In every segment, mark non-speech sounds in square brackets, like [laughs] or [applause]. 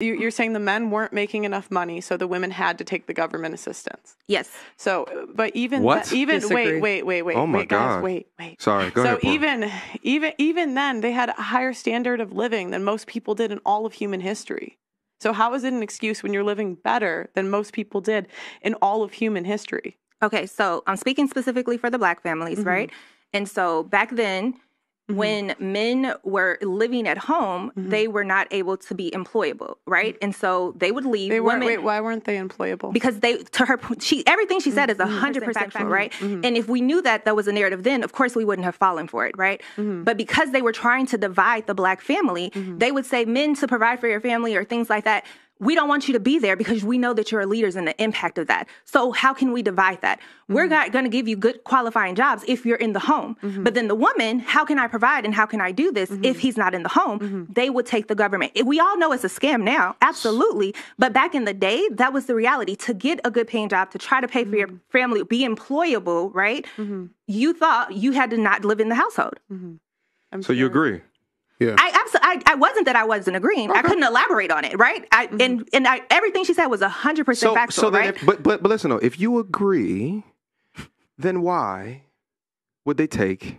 You, you're saying the men weren't making enough money, so the women had to take the government assistance. Yes. So, but even What? th- even Disagree. wait, wait, wait, wait, Oh my wait, guys, God. wait, wait. Sorry, go so ahead. Paul. even even even then, they had a higher standard of living than most people did in all of human history. So how is it an excuse when you're living better than most people did in all of human history? Okay, so I'm speaking specifically for the black families, Mhm. right? And so back then, Mhm. when men were living at home, Mhm. they were not able to be employable, right? And so they would leave They weren't. women Wait, why weren't they employable? because they to her she everything she said is Mhm. 100% factual, right? Mhm. And if we knew that that was a narrative then, of course we wouldn't have fallen for it, right? Mhm. But because they were trying to divide the black family, they would say men to provide for your family or things like that. We don't want you to be there because we know that you're leaders and the impact of that. So how can we divide that? We're Mm-hmm. not going to give you good qualifying jobs if you're in the home. But then the woman, how can I provide and how can I do this Mm-hmm. if he's not in the home? They would take the government. We all know it's a scam now, absolutely. But back in the day, that was the reality. To get a good paying job, to try to pay for your Mm-hmm. family, be employable, right? You thought you had to not live in the household. I'm So you sure. Agree? I I, I wasn't that I wasn't agreeing. I couldn't elaborate on it, right? I, mm-hmm. And and I, everything she said was hundred percent So, factual, so then, right? if, but but but listen though, if you agree, then why would they take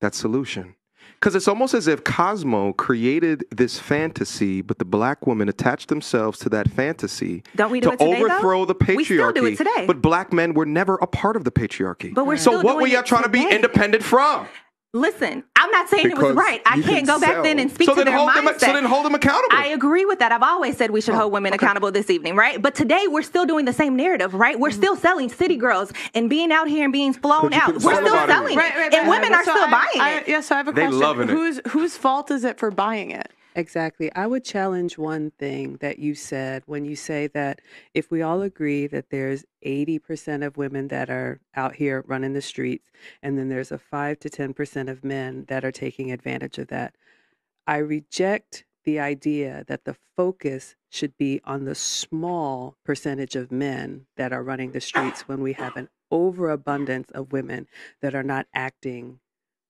that solution? Because it's almost as if Cosmo created this fantasy, but the black women attached themselves to that fantasy Don't we do to it today, though? overthrow the patriarchy. We still do it today. But black men were never a part of the patriarchy. But we're so what were y'all trying to be independent from? Listen, I'm not saying it was right. I can't can go back sell. then and speak so to their hold mindset. Them, so then hold them accountable. I agree with that. I've always said we should Oh, hold women okay. accountable this evening, right? But today we're still doing the same narrative, right? We're mm-hmm. still selling city girls and being out here and being flown out. We're still about it. selling it, Right, right, and right. women are So still I- buying I- it. Yeah, so I have a They question. loving it. Whose whose fault is it for buying it? Exactly. I would challenge one thing that you said when you say that if we all agree that there's 80% of women that are out here running the streets, and then there's a 5 to 10% of men that are taking advantage of that, I reject the idea that the focus should be on the small percentage of men that are running the streets when we have an overabundance of women that are not acting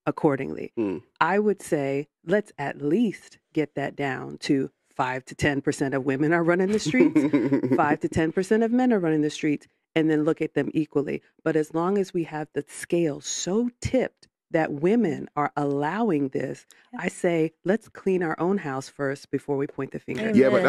accordingly. Mm. I would say let's at least get that down to 5 to 10% of women are running the streets, [laughs] 5 to 10% of men are running the streets, and then look at them equally. But as long as we have the scale so tipped that women are allowing this, I say let's clean our own house first before we point the finger. Yeah, but that's